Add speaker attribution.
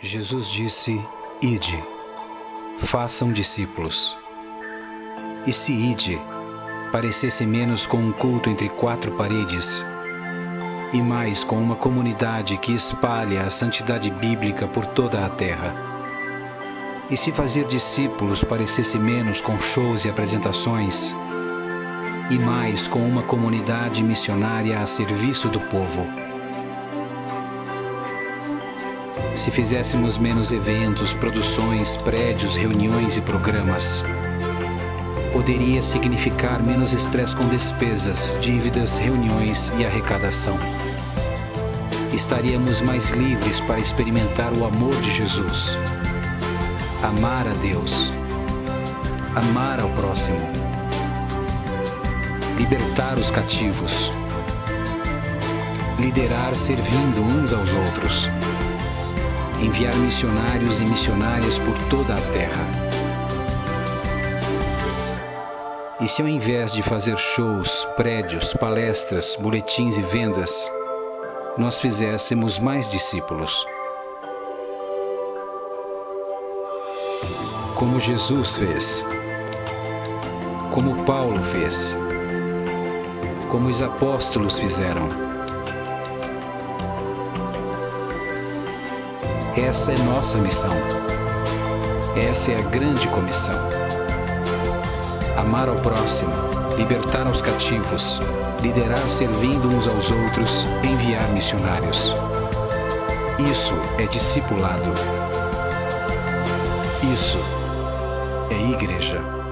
Speaker 1: Jesus disse: Ide, façam discípulos. E se ide parecesse menos com um culto entre quatro paredes e mais com uma comunidade que espalha a santidade bíblica por toda a terra. E se fazer discípulos parecesse menos com shows e apresentações e mais com uma comunidade missionária a serviço do povo. Se fizéssemos menos eventos, produções, prédios, reuniões e programas, poderia significar menos estresse com despesas, dívidas, reuniões e arrecadação. Estaríamos mais livres para experimentar o amor de Jesus, amar a Deus, amar ao próximo, libertar os cativos, liderar servindo uns aos outros, enviar missionários e missionárias por toda a terra E se ao invés de fazer shows, prédios, palestras, boletins e vendas, nós fizéssemos mais discípulos? Como Jesus fez, como Paulo fez, como os apóstolos fizeram. Essa é nossa missão. Essa é a grande comissão amar ao próximo, libertar os cativos, liderar servindo uns aos outros, enviar missionários. Isso é discipulado. Isso é igreja.